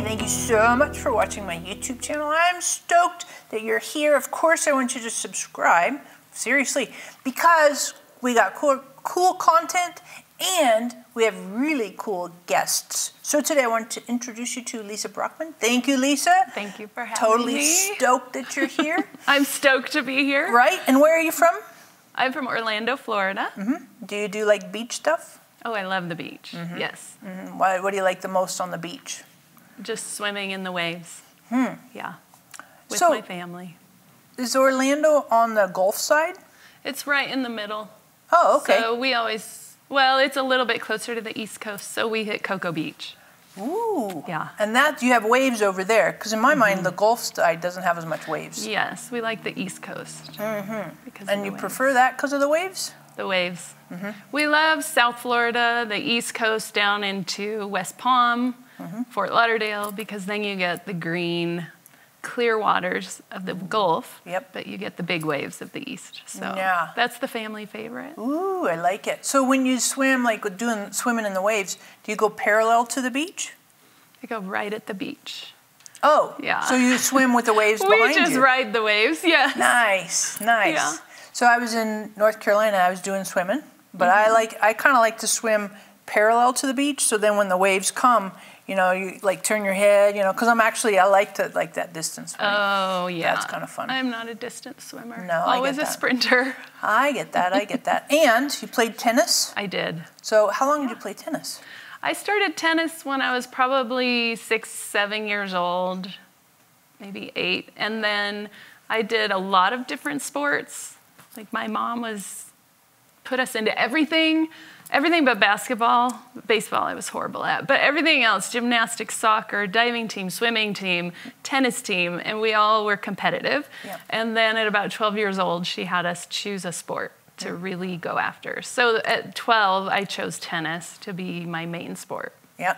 Hey, thank you so much for watching my YouTube channel. I'm stoked that you're here. Of course, I want you to subscribe, seriously, because we got cool, cool content and we have really cool guests. So today I want to introduce you to Lisa Brockman. Thank you, Lisa. Thank you for having totally me. Totally stoked that you're here. I'm stoked to be here. Right, and where are you from? I'm from Orlando, Florida. Mm -hmm. Do you do like beach stuff? Oh, I love the beach. Mm -hmm. Yes. Mm -hmm. what, what, do you like the most on the beach? Just swimming in the waves. Hmm. Yeah. With so, my family. Is Orlando on the Gulf side? It's right in the middle. Oh, okay. So we always, well, it's a little bit closer to the East Coast, so we hit Cocoa Beach. Ooh. Yeah. And that, you have waves over there, because in my mm -hmm. mind, the Gulf side doesn't have as much waves. Yes, we like the East Coast. Mm -hmm. And you waves. prefer that because of the waves? The waves. Mm -hmm. We love South Florida, the East Coast down into West Palm, mm-hmm. Fort Lauderdale, because then you get the green, clear waters of the Gulf. Yep. But you get the big waves of the East. So yeah. that's the family favorite. Ooh, I like it. So when you swim, like doing swimming in the waves, do you go parallel to the beach? I go right at the beach. Oh, yeah. So you swim with the waves behind you? We just ride the waves, yeah. Nice, nice. Yeah. So I was in North Carolina. I was doing swimming, but mm -hmm. I Mm-hmm. like I kind of like to swim parallel to the beach. So then when the waves come, you know, you like turn your head, you know, because I'm actually I like to like that distance. Oh yeah, that's kind of fun. I'm not a distance swimmer. No, always a sprinter. I get that. I get that. and you played tennis. I did. So how long did you play tennis? I started tennis when I was probably six, seven years old, maybe eight, and then I did a lot of different sports. Like my mom was put us into everything everything but basketball. Baseball, I was horrible at. But everything else gymnastics, soccer, diving team, swimming team, tennis team, and we all were competitive. Yeah. And then at about 12 years old, she had us choose a sport to really go after. So at 12, I chose tennis to be my main sport. Yeah.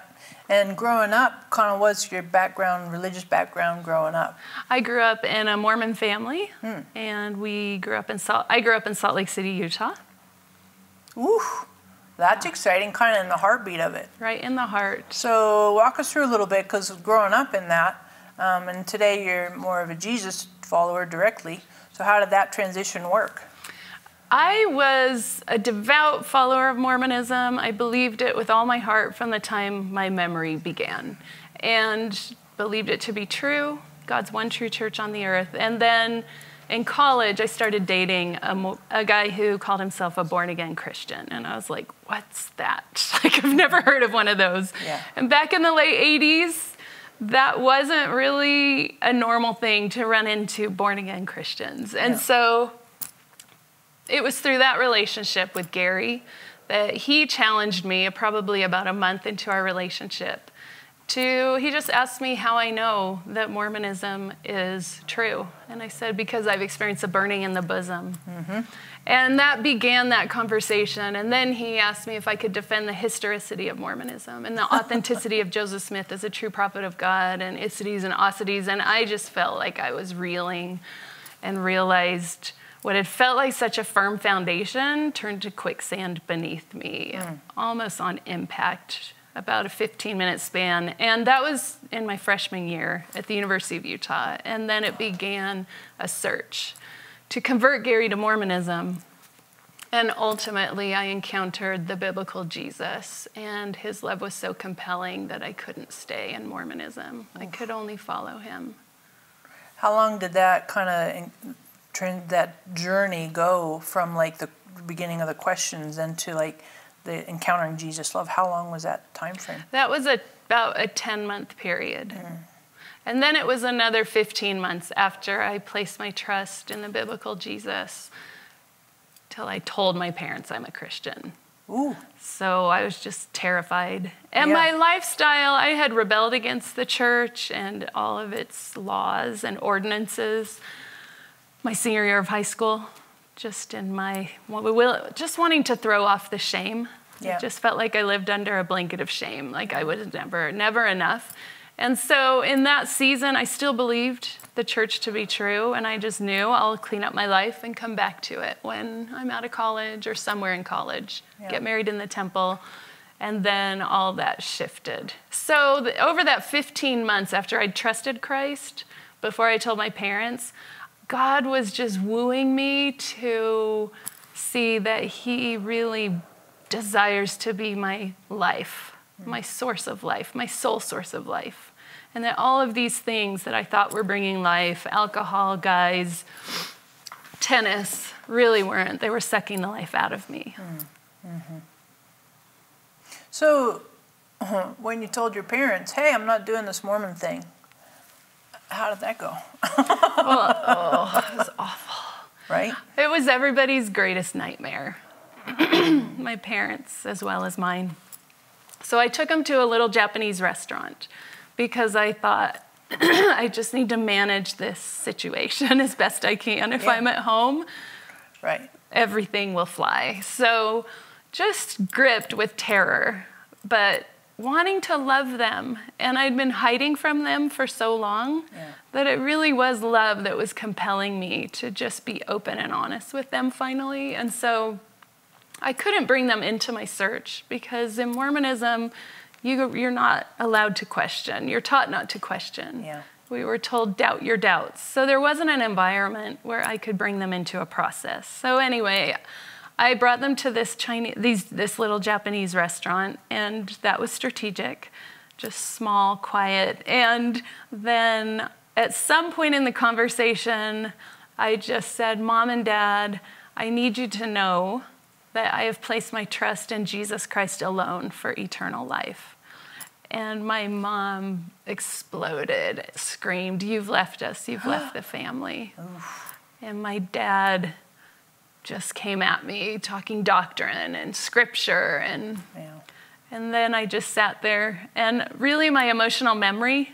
And growing up, kind of what's your background, religious background growing up? I grew up in a Mormon family, hmm. and we grew up in Salt. I grew up in Salt Lake City, Utah. Ooh. That's exciting, kind of in the heartbeat of it. Right in the heart. So walk us through a little bit, because growing up in that, um, and today you're more of a Jesus follower directly. So how did that transition work? I was a devout follower of Mormonism. I believed it with all my heart from the time my memory began, and believed it to be true. God's one true church on the earth. And then in college, I started dating a, a, guy who called himself a born again Christian. And I was like, what's that? Like, I've never heard of one of those. Yeah. And back in the late 80s, that wasn't really a normal thing to run into born again Christians. And yeah. so it was through that relationship with Gary that he challenged me probably about a month into our relationship to he just asked me how I know that Mormonism is true. And I said, because I've experienced a burning in the bosom. Mm-hmm. And that began that conversation. And then he asked me if I could defend the historicity of Mormonism and the authenticity of Joseph Smith as a true prophet of God and Isidis and Osides. And I just felt like I was reeling and realized what had felt like such a firm foundation turned to quicksand beneath me, mm. almost on impact about a 15 minute span. And that was in my freshman year at the University of Utah. And then it began a search to convert Gary to Mormonism. And ultimately, I encountered the biblical Jesus, and his love was so compelling that I couldn't stay in Mormonism. I could only follow him. How long did that kind of that journey go from like the beginning of the questions into like the encountering Jesus love, how long was that time frame? That was a, about a 10 month period. Mm. And then it was another 15 months after I placed my trust in the biblical Jesus till I told my parents I'm a Christian. Ooh. So I was just terrified. And Yeah. my lifestyle, I had rebelled against the church and all of its laws and ordinances my senior year of high school, just in my, will- just wanting to throw off the shame. Yeah. It just felt like I lived under a blanket of shame, like I was never, never enough. And so in that season, I still believed the church to be true, and I just knew I'll clean up my life and come back to it when I'm out of college or somewhere in college, Yeah. get married in the temple, And then all that shifted. So, the, over that 15 months after I'd trusted Christ, before I told my parents, God was just wooing me to see that He really desires to be my life, my source of life, my sole source of life. And that all of these things that I thought were bringing life alcohol, guys, tennis really weren't. They were sucking the life out of me. Mm-hmm. So, when you told your parents, hey, I'm not doing this Mormon thing, how did that go? well, oh, it was awful. Right? It was everybody's greatest nightmare. My parents, as well as mine. So I took them to a little Japanese restaurant because I thought, I just need to manage this situation as best I can. If yeah. I'm at home, right. everything will fly. So just gripped with terror, but wanting to love them. And I'd been hiding from them for so long yeah. that it really was love that was compelling me to just be open and honest with them finally. And so I couldn't bring them into my search because in Mormonism, you, you're not allowed to question. You're taught not to question. Yeah. We were told, doubt your doubts. So there wasn't an environment where I could bring them into a process. So, anyway, I brought them to this Chinese, these, this little Japanese restaurant, and that was strategic, just small, quiet. And then at some point in the conversation, I just said, Mom and Dad, I need you to know that I have placed my trust in Jesus Christ alone for eternal life. And my mom exploded, screamed, You've left us, you've left the family. Oof. And my dad just came at me talking doctrine and scripture and yeah. and then I just sat there and really my emotional memory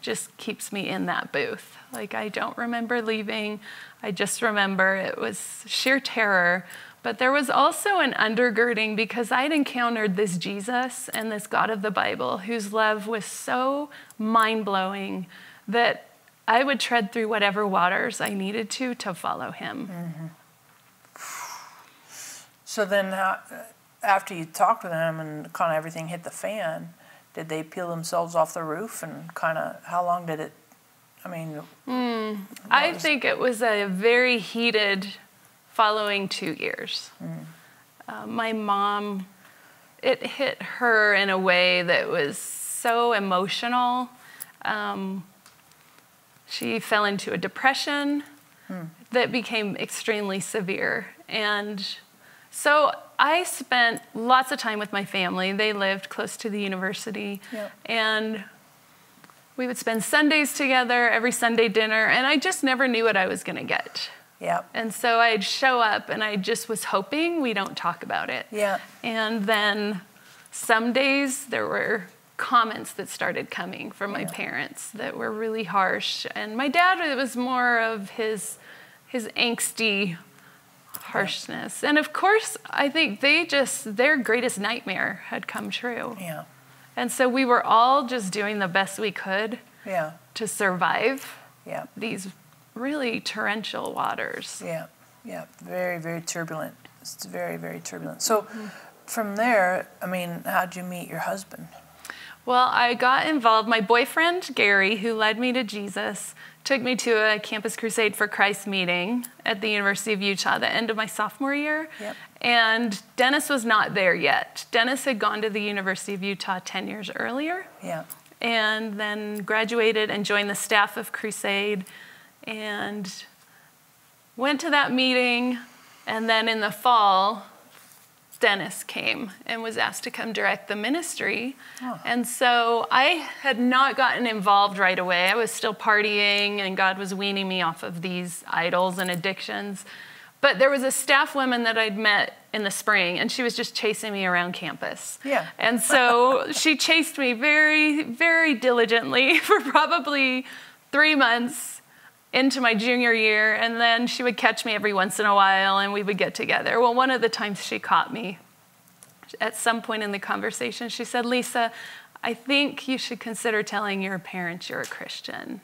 just keeps me in that booth. Like I don't remember leaving. I just remember it was sheer terror but there was also an undergirding because I'd encountered this Jesus and this God of the Bible whose love was so mind blowing that I would tread through whatever waters I needed to to follow him. Mm-hmm. So then, uh, after you talked to them and kind of everything hit the fan, did they peel themselves off the roof and kind of how long did it? I mean, mm, I was... think it was a very heated following two years. Mm. Uh, my mom, it hit her in a way that was so emotional. Um, she fell into a depression mm. that became extremely severe. And so I spent lots of time with my family. They lived close to the university. Yep. And we would spend Sundays together, every Sunday dinner, and I just never knew what I was going to get. Yeah. And so I'd show up and I just was hoping we don't talk about it. Yeah. And then some days there were comments that started coming from my yeah. parents that were really harsh. And my dad it was more of his his angsty harshness. Yeah. And of course, I think they just their greatest nightmare had come true. Yeah. And so we were all just doing the best we could yeah. to survive yeah. these really torrential waters. Yeah, yeah, very, very turbulent. It's very, very turbulent. So, mm-hmm. from there, I mean, how'd you meet your husband? Well, I got involved. My boyfriend, Gary, who led me to Jesus, took me to a Campus Crusade for Christ meeting at the University of Utah at the end of my sophomore year. Yep. And Dennis was not there yet. Dennis had gone to the University of Utah 10 years earlier. Yeah. And then graduated and joined the staff of Crusade and went to that meeting. And then in the fall, Dennis came and was asked to come direct the ministry. Oh. And so I had not gotten involved right away. I was still partying, and God was weaning me off of these idols and addictions. But there was a staff woman that I'd met in the spring, and she was just chasing me around campus. Yeah. And so she chased me very, very diligently for probably three months into my junior year, and then she would catch me every once in a while and we would get together. Well, one of the times she caught me, at some point in the conversation, she said, Lisa, I think you should consider telling your parents you're a Christian.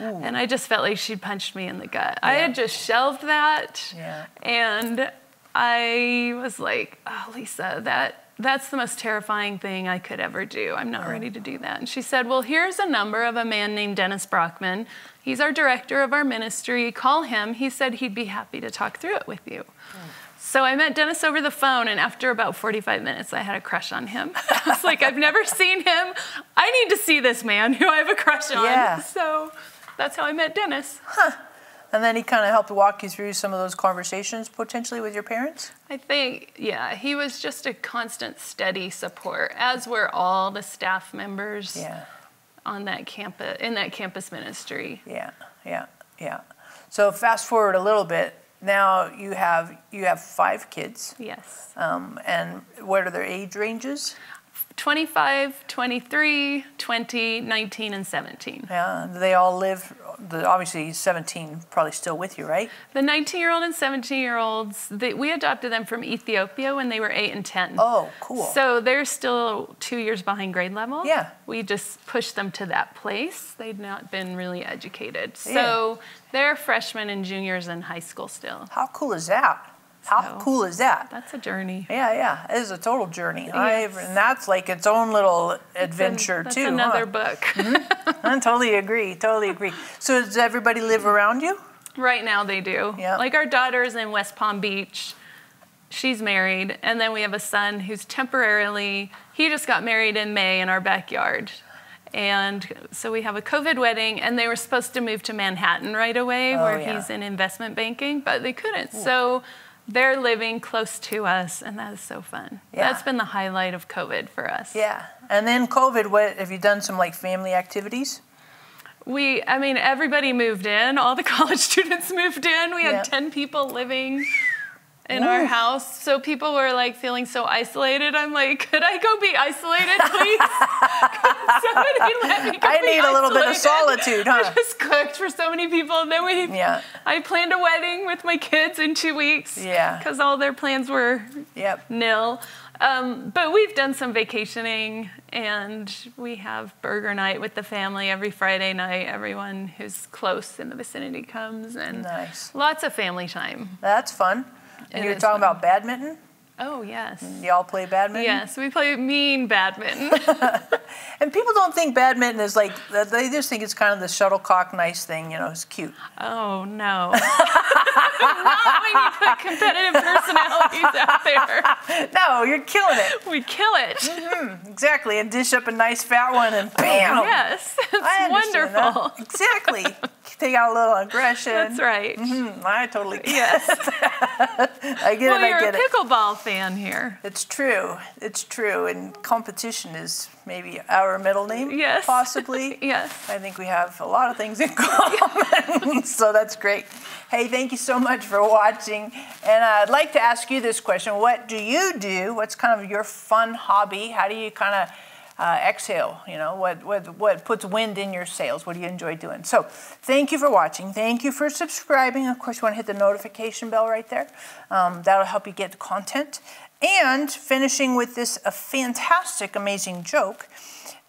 Ooh. And I just felt like she punched me in the gut. Yeah. I had just shelved that. Yeah. And I was like, oh, Lisa, that that's the most terrifying thing I could ever do. I'm not ready to do that. And she said, Well, here's a number of a man named Dennis Brockman. He's our director of our ministry. Call him. He said he'd be happy to talk through it with you. Mm. So I met Dennis over the phone, and after about 45 minutes, I had a crush on him. I was like, I've never seen him. I need to see this man who I have a crush on. Yeah. So that's how I met Dennis. Huh. And then he kind of helped walk you through some of those conversations potentially with your parents? I think, yeah, he was just a constant, steady support, as were all the staff members yeah. on that campus, in that campus ministry. Yeah, yeah, yeah. So fast forward a little bit. Now you have you have five kids. Yes. Um, and what are their age ranges? 25, 23, 20, 19, and 17. Yeah, they all live, the, obviously 17 probably still with you, right? The 19 year old and 17 year olds, we adopted them from Ethiopia when they were 8 and 10. Oh, cool. So they're still two years behind grade level. Yeah. We just pushed them to that place. They'd not been really educated. So yeah. they're freshmen and juniors in high school still. How cool is that? How so, cool is that? That's a journey. Yeah, yeah, it is a total journey. Yes. and that's like its own little adventure that's too. another huh? book. mm-hmm. I totally agree. Totally agree. So does everybody live around you? Right now they do. Yeah. Like our daughter's in West Palm Beach. She's married, and then we have a son who's temporarily. He just got married in May in our backyard. And so we have a COVID wedding, and they were supposed to move to Manhattan right away, oh, where yeah. he's in investment banking, but they couldn't. Ooh. So they're living close to us, and that is so fun. Yeah. That's been the highlight of COVID for us. Yeah. And then COVID, what have you done some like family activities? We, I mean, everybody moved in. All the college students moved in. We had yeah. 10 people living in our house. So people were like feeling so isolated. I'm like, could I go be isolated, please? somebody let me go I need a little bit of solitude, huh? I just cooked for so many people. And then we, yeah. I planned a wedding with my kids in two weeks. Yeah. Because all their plans were yep. nil. Um, but we've done some vacationing and we have burger night with the family every Friday night. Everyone who's close in the vicinity comes and nice. lots of family time. That's fun. And you're talking fun. about badminton? Oh, yes. Y'all play badminton? Yes, we play mean badminton. and people don't think badminton is like, they just think it's kind of the shuttlecock nice thing, you know, it's cute. Oh, no. Not when you put competitive personalities out there. No, you're killing it. We kill it. Mm-hmm, exactly, and dish up a nice fat one and bam. Oh, yes, it's wonderful. That. Exactly. Take out a little aggression. That's right. Mm-hmm. I totally get yes. it. I get well, it. I get it. You're a pickleball fan here. It's true. It's true. And competition is maybe our middle name. Yes. Possibly. yes. I think we have a lot of things in common. so that's great. Hey, thank you so much for watching. And I'd like to ask you this question What do you do? What's kind of your fun hobby? How do you kind of uh, exhale, you know, what, what, what puts wind in your sails? What do you enjoy doing? So thank you for watching. Thank you for subscribing. Of course, you want to hit the notification bell right there. Um, that'll help you get content. And finishing with this a fantastic, amazing joke.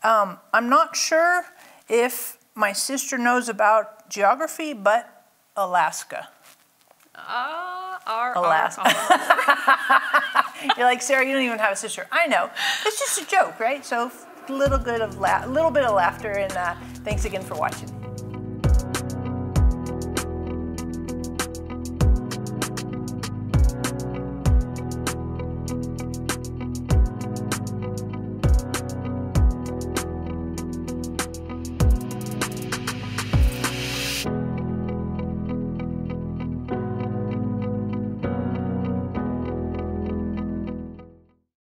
Um, I'm not sure if my sister knows about geography, but Alaska. Our, Alaska. You're like Sarah. You don't even have a sister. I know. It's just a joke, right? So a little bit of la- little bit of laughter, and uh, thanks again for watching.